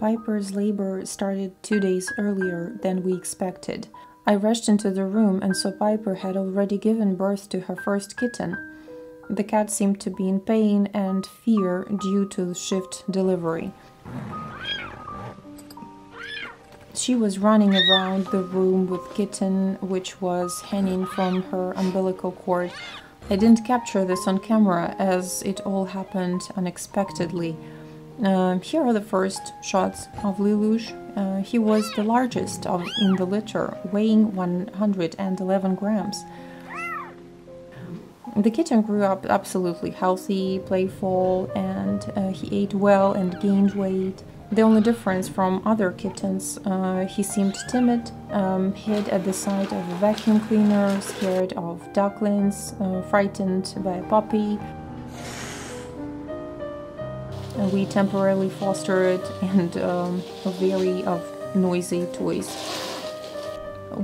Piper's labor started two days earlier than we expected. I rushed into the room and saw Piper had already given birth to her first kitten. The cat seemed to be in pain and fear due to the shift delivery. She was running around the room with kitten which was hanging from her umbilical cord. I didn't capture this on camera as it all happened unexpectedly. Uh, here are the first shots of Lelouch. Uh, he was the largest of, in the litter, weighing 111 grams. The kitten grew up absolutely healthy, playful, and uh, he ate well and gained weight. The only difference from other kittens, uh, he seemed timid, um, hid at the sight of a vacuum cleaner, scared of ducklings, uh, frightened by a puppy. We temporarily fostered and um, vary of noisy toys.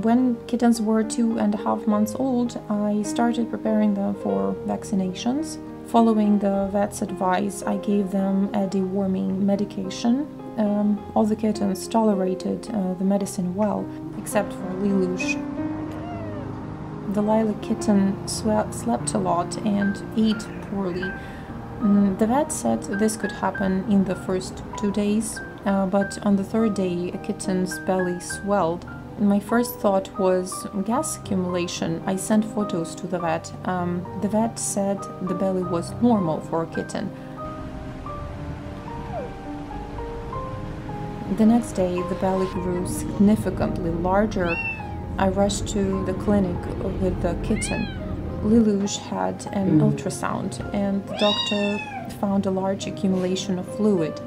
When kittens were two and a half months old, I started preparing them for vaccinations. Following the vet's advice, I gave them a deworming medication. Um, all the kittens tolerated uh, the medicine well, except for Lelouch. The lilac kitten slept a lot and ate poorly. Mm, the vet said this could happen in the first two days, uh, but on the third day, a kitten's belly swelled my first thought was gas accumulation. I sent photos to the vet. Um, the vet said the belly was normal for a kitten. The next day, the belly grew significantly larger. I rushed to the clinic with the kitten. Lelouch had an ultrasound, and the doctor found a large accumulation of fluid.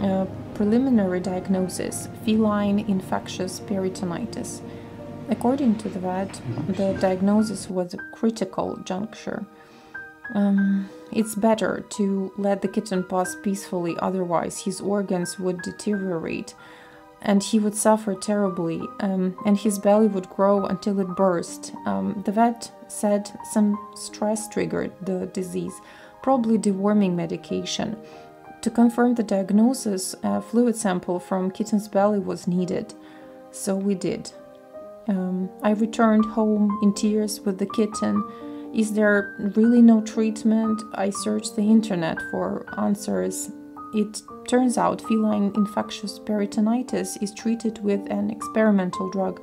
Uh, preliminary diagnosis feline infectious peritonitis. According to the vet, the diagnosis was a critical juncture. Um, it's better to let the kitten pass peacefully, otherwise, his organs would deteriorate and he would suffer terribly, um, and his belly would grow until it burst. Um, the vet said some stress triggered the disease, probably deworming medication. To confirm the diagnosis, a fluid sample from kitten's belly was needed. So we did. Um, I returned home in tears with the kitten. Is there really no treatment? I searched the internet for answers. It turns out feline infectious peritonitis is treated with an experimental drug.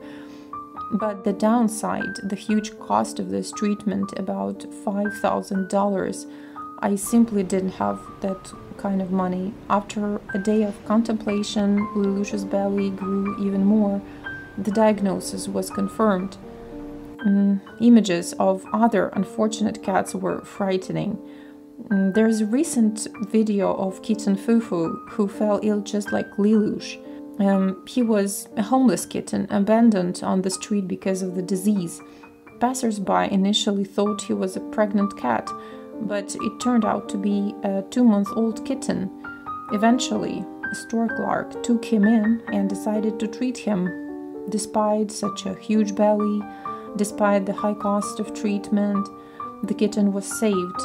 But the downside, the huge cost of this treatment, about $5,000, I simply didn't have that kind of money. After a day of contemplation, Lelouch's belly grew even more. The diagnosis was confirmed. Mm, images of other unfortunate cats were frightening. Mm, there's a recent video of kitten Fufu who fell ill just like Lelouch. Um, he was a homeless kitten abandoned on the street because of the disease. Passers-by initially thought he was a pregnant cat, but it turned out to be a two month old kitten. Eventually, a store clerk took him in and decided to treat him. Despite such a huge belly, despite the high cost of treatment, the kitten was saved,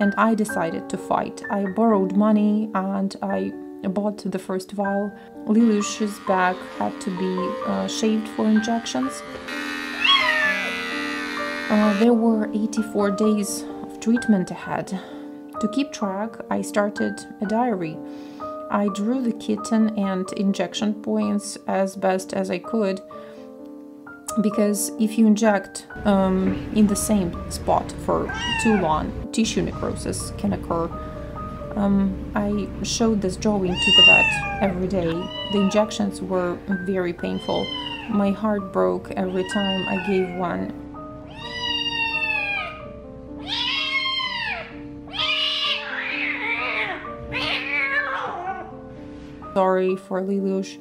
and I decided to fight. I borrowed money and I bought the first vial. Lelouch's back had to be uh, shaved for injections. Uh, there were 84 days of treatment ahead. To keep track, I started a diary. I drew the kitten and injection points as best as I could because if you inject um, in the same spot for too long, tissue necrosis can occur. Um, I showed this drawing to the vet every day. The injections were very painful. My heart broke every time I gave one sorry for Lelouch,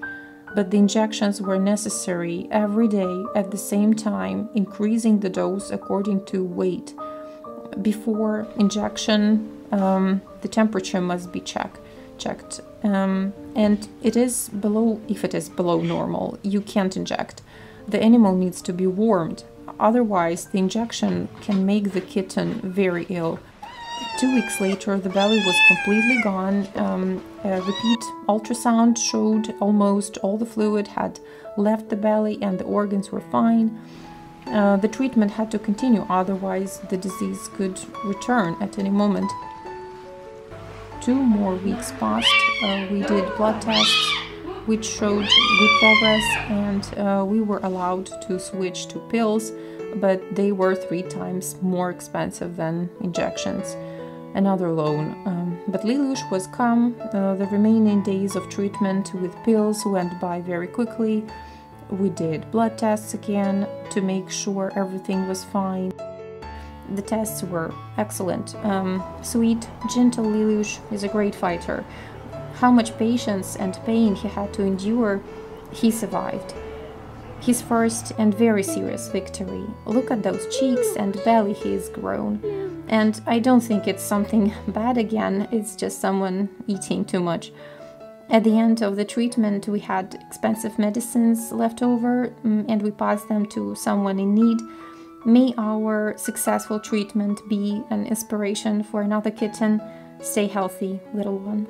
but the injections were necessary every day at the same time, increasing the dose according to weight. Before injection, um, the temperature must be check, checked, um, and it is below. If it is below normal, you can't inject. The animal needs to be warmed. Otherwise, the injection can make the kitten very ill. Two weeks later, the belly was completely gone. Um, a repeat ultrasound showed almost all the fluid had left the belly and the organs were fine. Uh, the treatment had to continue, otherwise, the disease could return at any moment. Two more weeks passed. Uh, we did blood tests, which showed good progress, and uh, we were allowed to switch to pills, but they were three times more expensive than injections. Another loan. Um, but Lelouch was calm. Uh, the remaining days of treatment with pills went by very quickly. We did blood tests again to make sure everything was fine. The tests were excellent. Um, sweet, gentle Lelouch is a great fighter. How much patience and pain he had to endure, he survived. His first and very serious victory. Look at those cheeks and belly he's grown. And I don't think it's something bad again, it's just someone eating too much. At the end of the treatment, we had expensive medicines left over mm, and we passed them to someone in need. May our successful treatment be an inspiration for another kitten. Stay healthy, little one.